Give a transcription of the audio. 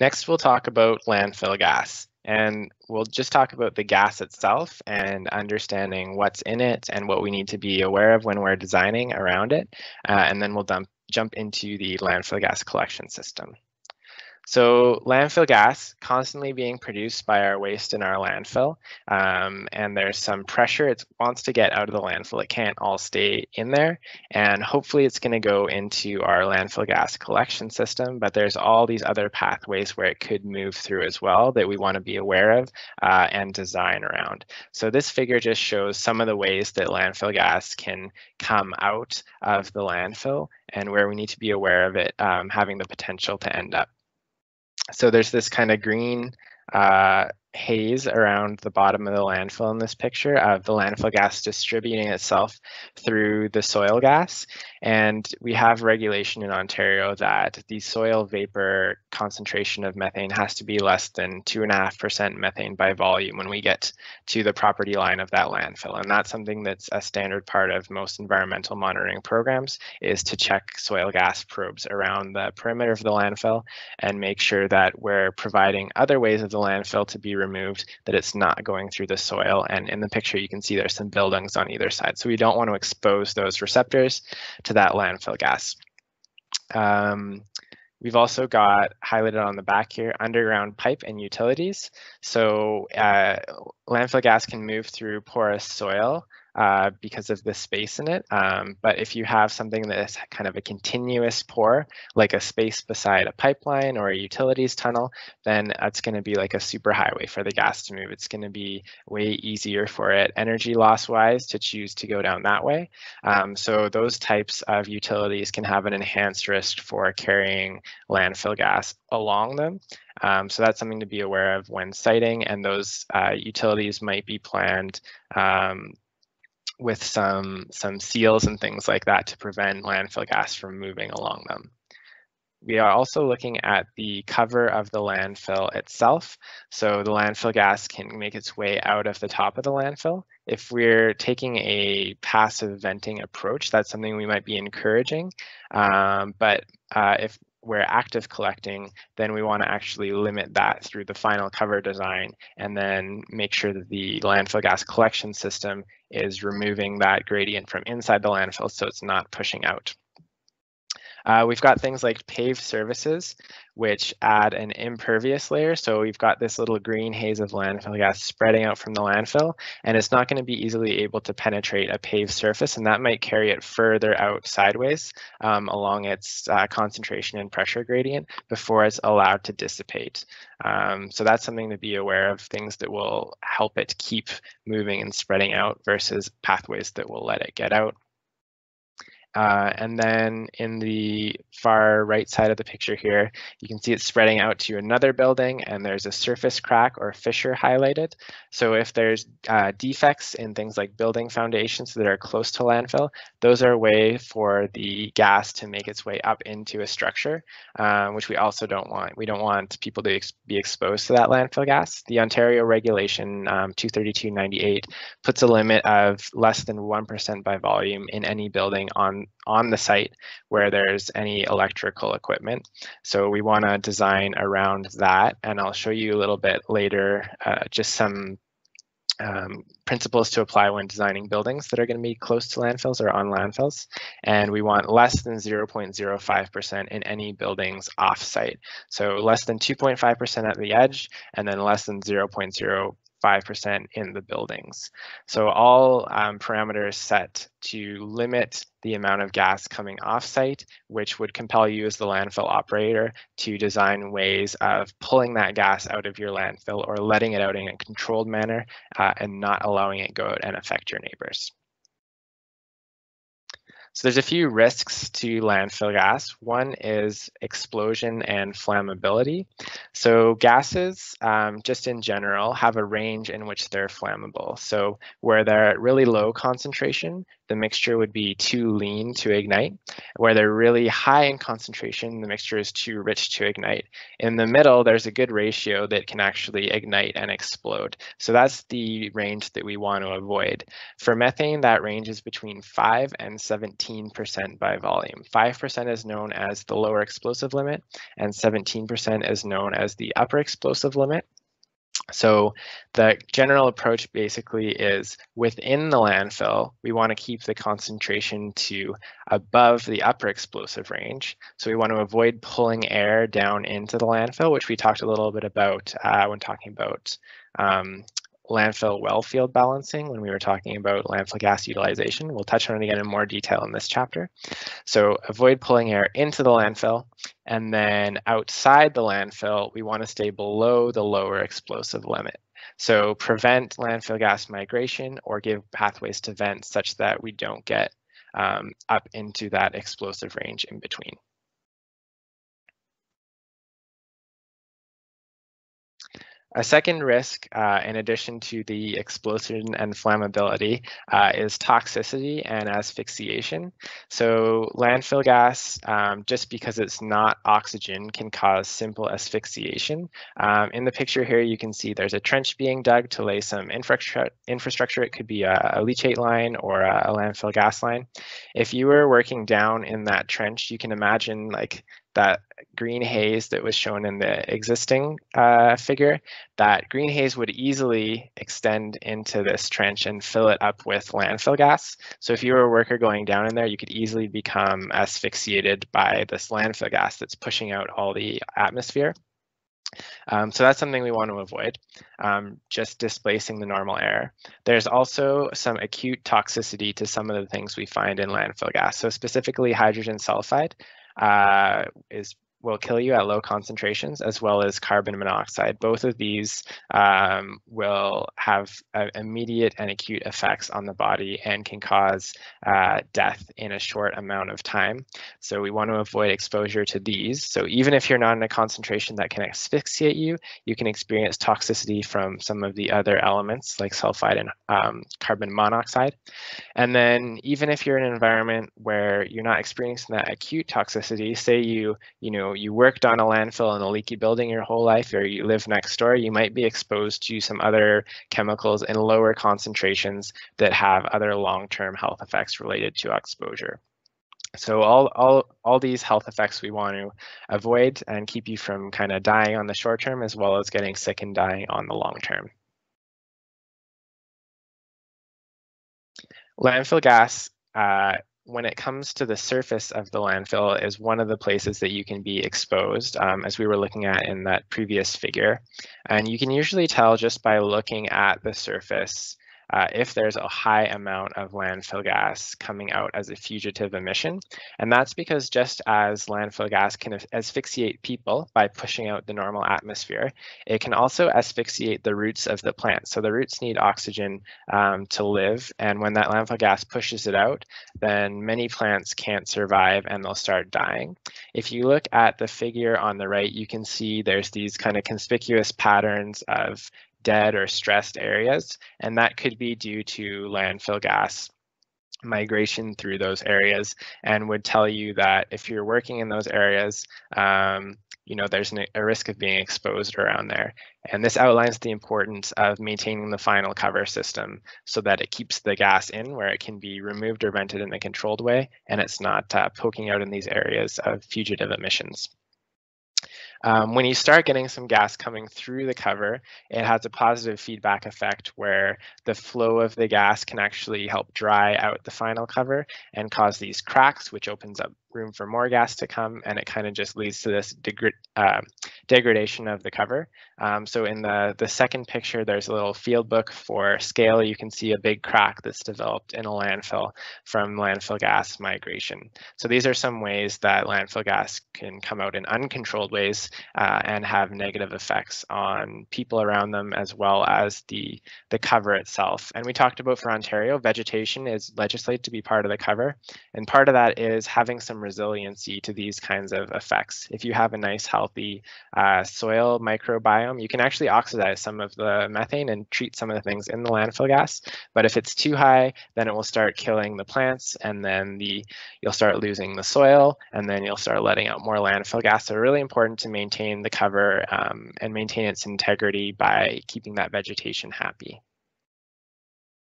Next, we'll talk about landfill gas. And we'll just talk about the gas itself and understanding what's in it and what we need to be aware of when we're designing around it. Uh, and then we'll dump, jump into the landfill gas collection system. So landfill gas constantly being produced by our waste in our landfill, um, and there's some pressure. It wants to get out of the landfill. It can't all stay in there, and hopefully it's going to go into our landfill gas collection system. But there's all these other pathways where it could move through as well that we want to be aware of uh, and design around. So this figure just shows some of the ways that landfill gas can come out of the landfill and where we need to be aware of it um, having the potential to end up so there's this kind of green uh, haze around the bottom of the landfill in this picture of the landfill gas distributing itself through the soil gas. And we have regulation in Ontario that the soil vapor concentration of methane has to be less than two and a half percent methane by volume when we get to the property line of that landfill. And that's something that's a standard part of most environmental monitoring programs is to check soil gas probes around the perimeter of the landfill and make sure that we're providing other ways of the landfill to be removed, that it's not going through the soil. And in the picture, you can see there's some buildings on either side. So we don't want to expose those receptors to that landfill gas. Um, We've also got highlighted on the back here, underground pipe and utilities. So uh, landfill gas can move through porous soil uh, because of the space in it. Um, but if you have something that is kind of a continuous pore, like a space beside a pipeline or a utilities tunnel, then that's going to be like a super highway for the gas to move. It's going to be way easier for it energy loss wise to choose to go down that way. Um, so those types of utilities can have an enhanced risk for carrying landfill gas along them. Um, so that's something to be aware of when siting and those uh, utilities might be planned um, with some some seals and things like that to prevent landfill gas from moving along them. We are also looking at the cover of the landfill itself. So the landfill gas can make its way out of the top of the landfill. If we're taking a passive venting approach, that's something we might be encouraging. Um, but uh, if we're active collecting, then we want to actually limit that through the final cover design and then make sure that the landfill gas collection system is removing that gradient from inside the landfill so it's not pushing out. Uh, we've got things like paved surfaces, which add an impervious layer. So we've got this little green haze of landfill gas spreading out from the landfill, and it's not going to be easily able to penetrate a paved surface, and that might carry it further out sideways um, along its uh, concentration and pressure gradient before it's allowed to dissipate. Um, so that's something to be aware of, things that will help it keep moving and spreading out versus pathways that will let it get out. Uh, and then in the far right side of the picture here, you can see it's spreading out to another building and there's a surface crack or fissure highlighted. So if there's uh, defects in things like building foundations that are close to landfill, those are a way for the gas to make its way up into a structure, uh, which we also don't want. We don't want people to ex be exposed to that landfill gas. The Ontario regulation um, 232.98 puts a limit of less than 1% by volume in any building on on the site where there's any electrical equipment. So we want to design around that, and I'll show you a little bit later uh, just some um, principles to apply when designing buildings that are going to be close to landfills or on landfills. And we want less than 0.05% in any buildings off-site. So less than 2.5% at the edge, and then less than 0.0 5% in the buildings. So all um, parameters set to limit the amount of gas coming off-site, which would compel you as the landfill operator to design ways of pulling that gas out of your landfill or letting it out in a controlled manner uh, and not allowing it go out and affect your neighbors. So there's a few risks to landfill gas. One is explosion and flammability. So gases, um, just in general, have a range in which they're flammable. So where they're at really low concentration, the mixture would be too lean to ignite. Where they're really high in concentration, the mixture is too rich to ignite. In the middle, there's a good ratio that can actually ignite and explode. So that's the range that we want to avoid. For methane, that range is between 5 and 17% by volume. 5% is known as the lower explosive limit, and 17% is known as the upper explosive limit. So the general approach basically is within the landfill, we want to keep the concentration to above the upper explosive range. So we want to avoid pulling air down into the landfill, which we talked a little bit about uh, when talking about um, landfill well field balancing when we were talking about landfill gas utilization. We'll touch on it again in more detail in this chapter. So avoid pulling air into the landfill. And then outside the landfill, we want to stay below the lower explosive limit. So prevent landfill gas migration or give pathways to vents such that we don't get um, up into that explosive range in between. A second risk, uh, in addition to the explosion and flammability, uh, is toxicity and asphyxiation. So landfill gas, um, just because it's not oxygen, can cause simple asphyxiation. Um, in the picture here, you can see there's a trench being dug to lay some infrastructure. infrastructure. It could be a, a leachate line or a, a landfill gas line. If you were working down in that trench, you can imagine like that green haze that was shown in the existing uh, figure, that green haze would easily extend into this trench and fill it up with landfill gas. So if you were a worker going down in there, you could easily become asphyxiated by this landfill gas that's pushing out all the atmosphere. Um, so that's something we want to avoid, um, just displacing the normal air. There's also some acute toxicity to some of the things we find in landfill gas. So specifically hydrogen sulfide uh, is will kill you at low concentrations as well as carbon monoxide. Both of these um, will have uh, immediate and acute effects on the body and can cause uh, death in a short amount of time. So we want to avoid exposure to these. So even if you're not in a concentration that can asphyxiate you, you can experience toxicity from some of the other elements like sulfide and um, carbon monoxide. And then even if you're in an environment where you're not experiencing that acute toxicity, say you, you know, you worked on a landfill in a leaky building your whole life or you live next door, you might be exposed to some other chemicals in lower concentrations that have other long-term health effects related to exposure. So all, all, all these health effects we want to avoid and keep you from kind of dying on the short term as well as getting sick and dying on the long term. Landfill gas uh, when it comes to the surface of the landfill is one of the places that you can be exposed um, as we were looking at in that previous figure. And you can usually tell just by looking at the surface uh, if there's a high amount of landfill gas coming out as a fugitive emission. And that's because just as landfill gas can asphyxiate people by pushing out the normal atmosphere, it can also asphyxiate the roots of the plant. So the roots need oxygen um, to live. And when that landfill gas pushes it out, then many plants can't survive and they'll start dying. If you look at the figure on the right, you can see there's these kind of conspicuous patterns of dead or stressed areas, and that could be due to landfill gas migration through those areas and would tell you that if you're working in those areas, um, you know, there's an, a risk of being exposed around there. And this outlines the importance of maintaining the final cover system so that it keeps the gas in where it can be removed or vented in a controlled way, and it's not uh, poking out in these areas of fugitive emissions. Um, when you start getting some gas coming through the cover, it has a positive feedback effect where the flow of the gas can actually help dry out the final cover and cause these cracks, which opens up room for more gas to come, and it kind of just leads to this uh, degradation of the cover. Um, so in the, the second picture, there's a little field book for scale. You can see a big crack that's developed in a landfill from landfill gas migration. So these are some ways that landfill gas can come out in uncontrolled ways uh, and have negative effects on people around them as well as the, the cover itself. And we talked about for Ontario, vegetation is legislated to be part of the cover. And part of that is having some resiliency to these kinds of effects. If you have a nice healthy uh, soil microbiome, you can actually oxidize some of the methane and treat some of the things in the landfill gas. But if it's too high, then it will start killing the plants and then the you'll start losing the soil and then you'll start letting out more landfill gas. So really important to maintain the cover um, and maintain its integrity by keeping that vegetation happy.